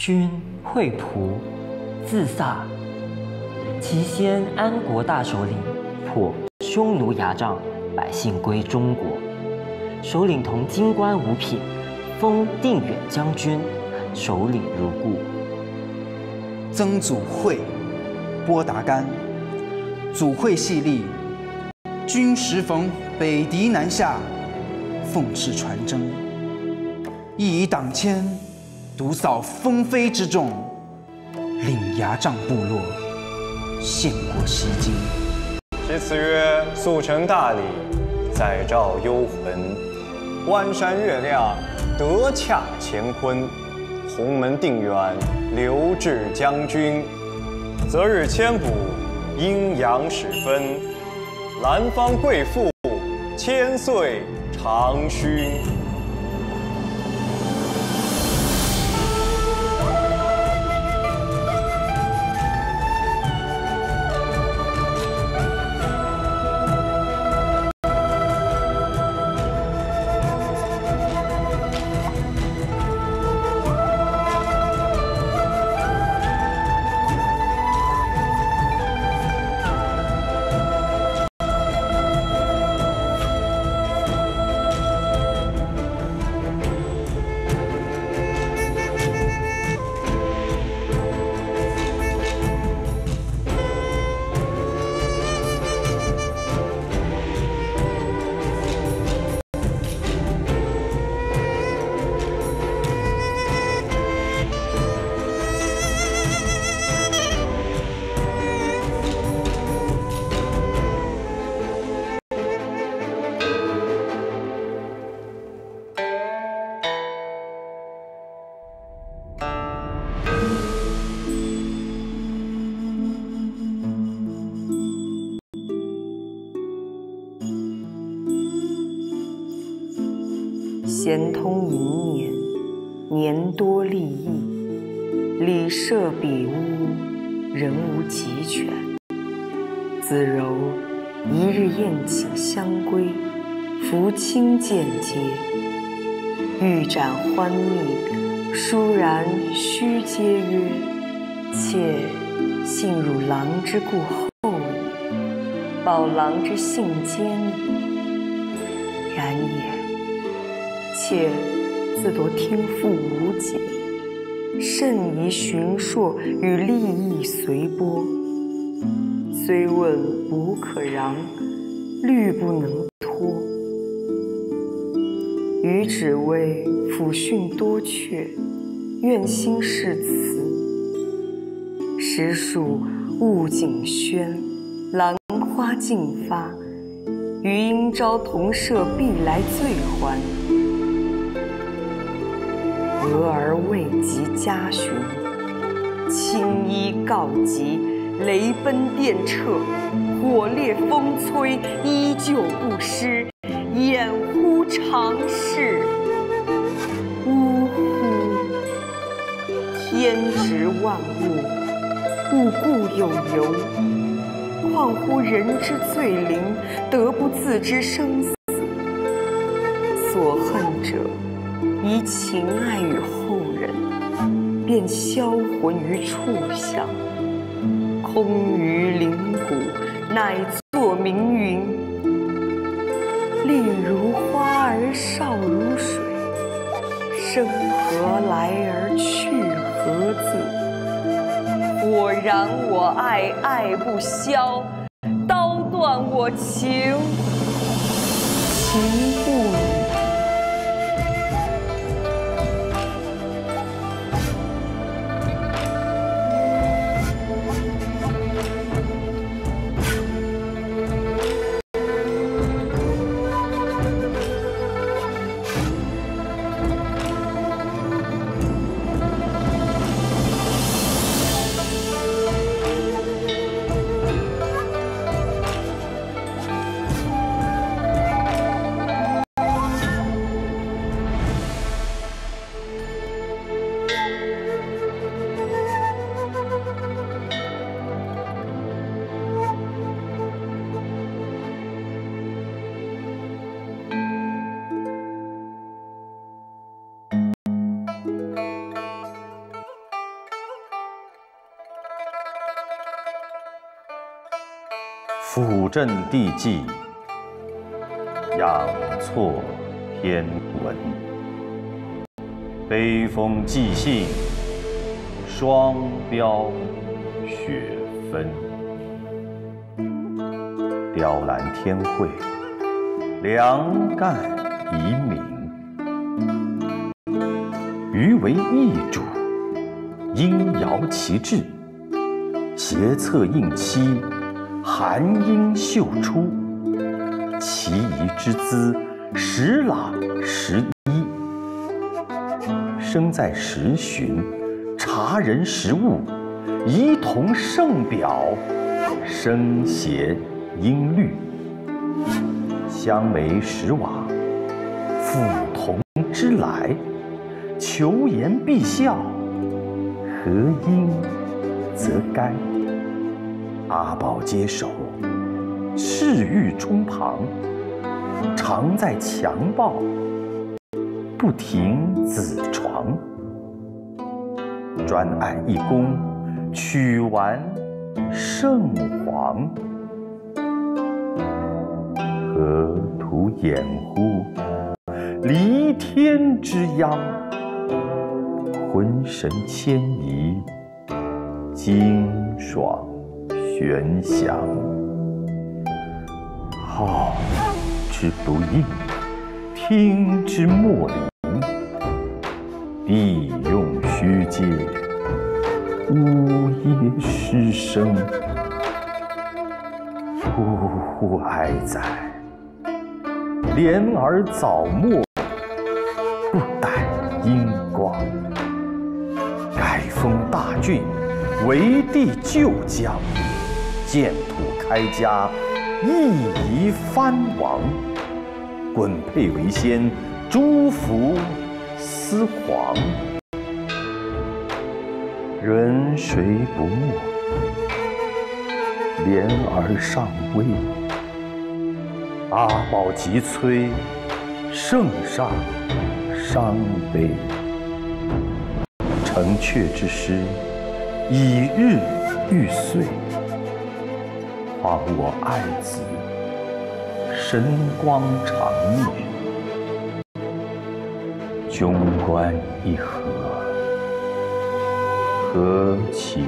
君惠仆，自萨，其先安国大首领，破匈奴牙帐，百姓归中国。首领同金冠五品，封定远将军，首领如故。曾祖惠，波达干，祖惠系立，君时逢北狄南下，奉敕传征，亦以党迁，独扫封妃之众，领牙帐部落，献国西京。其词曰：速成大礼，再召幽魂。关山月亮，得洽乾坤；鸿门定远，留至将军。择日千补，阴阳始分。兰芳贵妇，千岁长勋。咸通寅年，年多利益，礼设比屋，人无极全。子柔一日宴请相归，福清见接，欲展欢蜜，倏然须嗟曰：“妾幸汝郎之故厚矣，保郎之信坚矣。然也。”妾自夺天赋无几，甚宜寻硕与利益随波。虽问无可让，虑不能脱。余只为抚训多阙，愿心是词。实属物景轩，兰花尽发，余应招同舍必来醉欢。俄而未及家寻，青衣告急，雷奔电掣，火烈风摧，依旧不失，掩乎常事。呜呼！天执万物，物固有由，况乎人之罪灵，得不自知生死？所恨者。遗情爱与后人，便销魂于畜想，空余灵骨，乃作冥云。丽如花而少如水，生何来而去何自？我燃我爱，爱不消；刀断我情，情不辅正地纪，仰错天文。悲风寄信，双标雪纷。雕栏天会，良干遗民。余为异主，应摇其志。斜侧应期，寒英秀出。其仪之姿，时朗时低。生在时旬，察人时务，仪同圣表，声谐音律。相梅石瓦，辅同之来。求言必效，何应则该？阿宝接手，赤玉冲旁，常在强暴，不停子床。专爱一功，取完圣皇。何图掩护？离天之殃。魂神迁移，精爽玄翔。号之不应，听之莫灵。必用虚借，呜咽失声。呜呼哀哉！莲儿早没，不逮阴光。改封大郡，为帝旧疆，建土开家，一夷藩王，滚配为先，诸福思皇。人谁不没？莲儿尚微，阿宝急催，圣上伤悲。城阙之诗，以日欲碎。况我爱子，神光长灭。君关一合，何其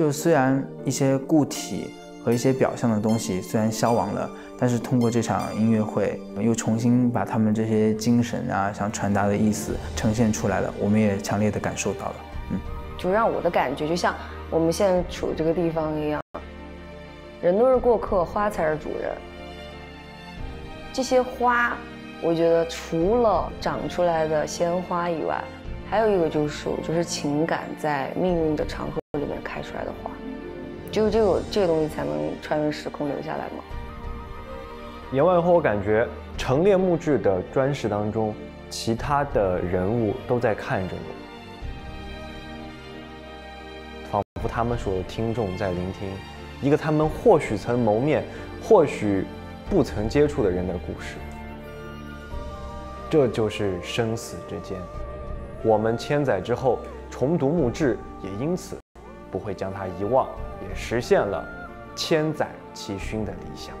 就虽然一些固体和一些表象的东西虽然消亡了，但是通过这场音乐会，又重新把他们这些精神啊，想传达的意思呈现出来了，我们也强烈的感受到了。嗯，就让我的感觉就像我们现在处这个地方一样，人都是过客，花才是主人。这些花，我觉得除了长出来的鲜花以外，还有一个就是，就是情感在命运的长河。里面开出来的花，只有这个这个东西才能穿越时空留下来吗？演完后，我感觉陈列木质的砖石当中，其他的人物都在看着我，仿佛他们所有听众在聆听一个他们或许曾谋面，或许不曾接触的人的故事。这就是生死之间，我们千载之后重读墓志，也因此。不会将它遗忘，也实现了千载齐勋的理想。